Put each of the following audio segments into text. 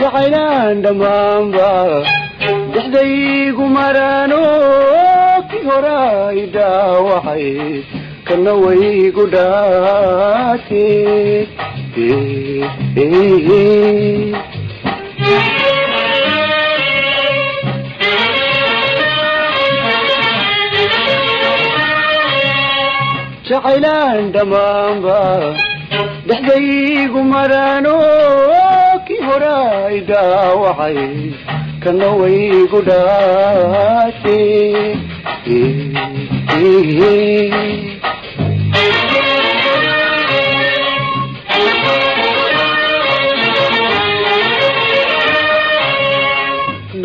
jaxaynandhammaanba dexdayigumaraano ki horaida waxay kana waygu dhaate jacaylaan dhammaanba dexdaygu maraano hooray dhaawacay kana waygu dhaashay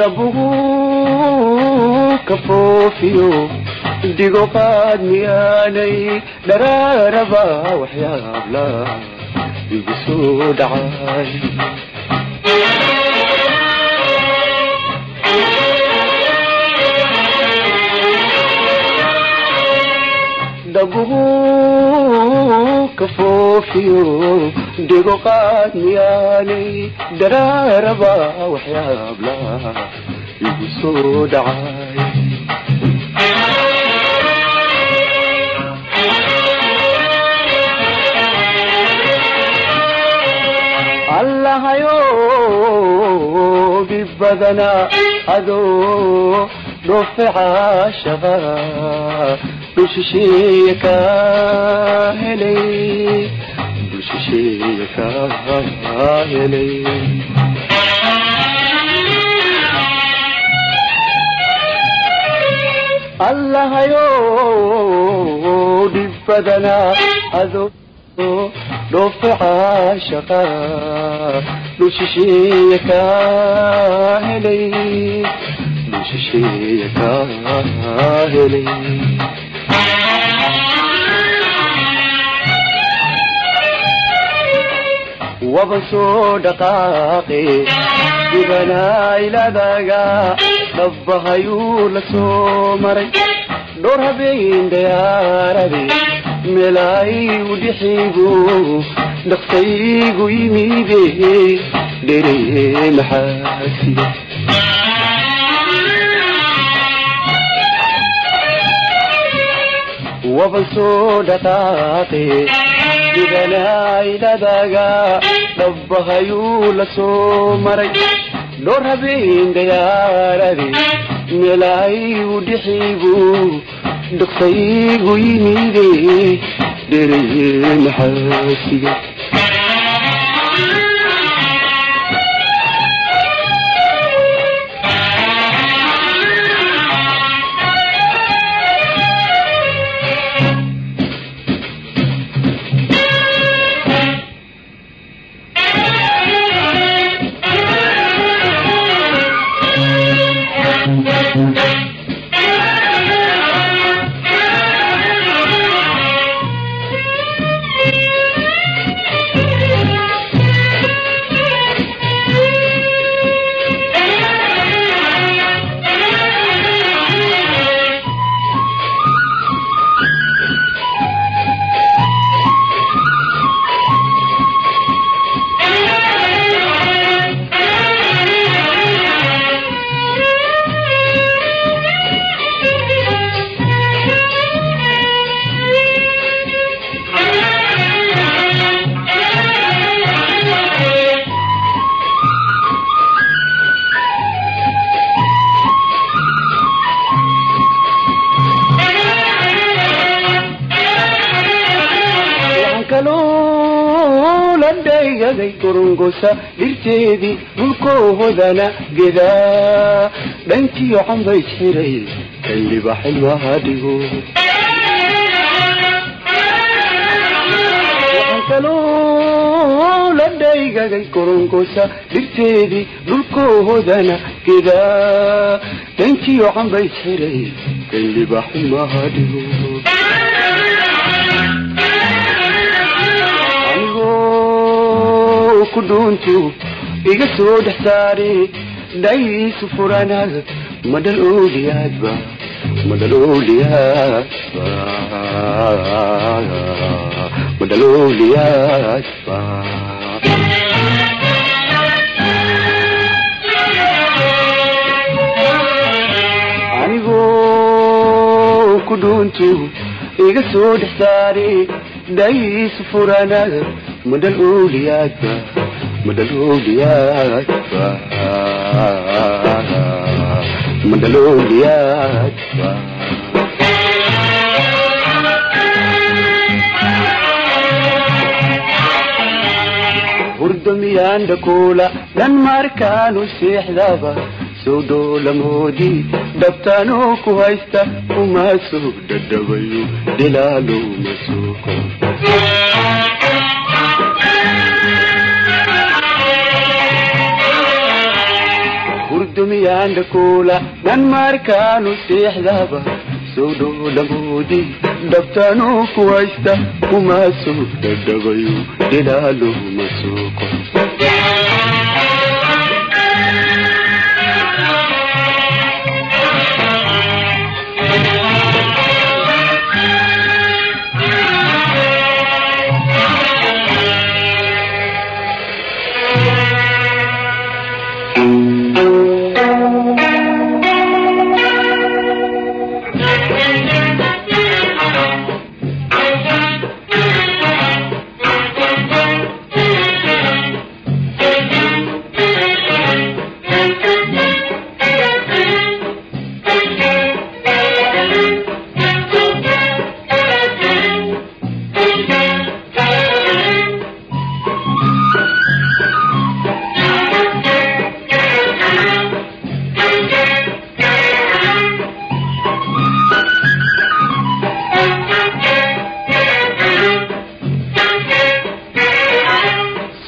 dhabugu kafoofiyo digo dhacay فوفيو ديقو قاد ميالي دراربا وحيا بلا يبسو دعاي الله يو بالبدنا عدو رفع شفا بششيك هلي بششيك هلي الله يو بالبدنا عدو dhoofa caashaqa dhul shisheeye kaa helay dhul shisheeye maray dhowr habeen dayaarabe melaayuu dhixaygu dhaqtaygu yimide dheree maxaasiya waban soo dhaqaaqe dhibanaydadaga dhabbahayuu la soo maray dhoor habeen dayaarade melaayuu dhixaygu dhagtaygu yimide dhereye naxaasiga ದಂಡೆಯದೆ ತುರುಂಗುಸ ಇರ್ತೇವಿ ಹೋದನ ಗಿಡ ಬೆಂಕಿ ಅಂಬೈ ಸಿರೈ ಕೈಲಿ ಬಹಳ ಹಾದಿಗೋ ಲಡ್ಡೈಗೈ ಕೊರುಂಗುಸ ಇರ್ತೇವಿ ಹೋದನ ಗಿಡ ಬೆಂಕಿ ಅಂಬೈ ಸಿರೈ ಕೈಲಿ ಬಹಳ ಹಾದಿಗೋ ku dhuuntu iga soo dhex saare dhaysu furanaada ma dhalooliyaadba ma dhalooliyaadba ma dhalooliyaadba kudhuuntu iga soo dhex saare dhaysu furanaada ma dhalooliyaadba من الأولياء من الأولياء وردميان دكولا دنماركان وسيح لابا سودو لمودي دبتانو كويستا وما سود الدبيو دلالو مسوكو الدميان كولا ننمار كانوا سيح ذهبه سودو لمودي دفتانو كويستا وما سوق ددغيو دلالو مسوقه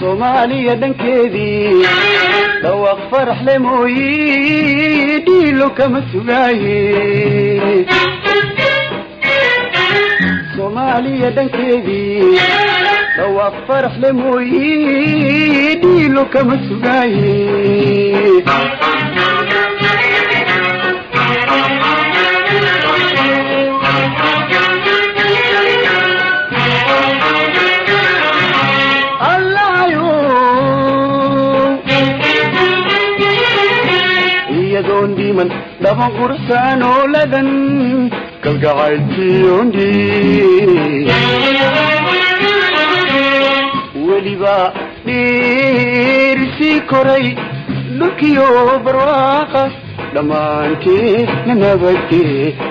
soomaaliya dhankeedii dhawaaq faraxle mooyi dhiilo kama sugaaye soomaaliya dhankeedii dhawaaq faraxle mooyi dhiilo kama sugaaye dhiman dhama qursaan ooladan galgacaydweliba dhiirsii koray dhulkiyo barwaaqa dhammaantee na nabade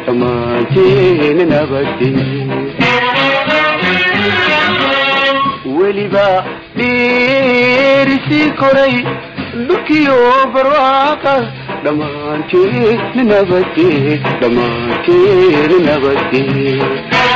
dhammaantee na nabade weliba dhiirsii koray dhulkiyo barwaaqa Damanti, Nenavati, Damanti, Nenavati.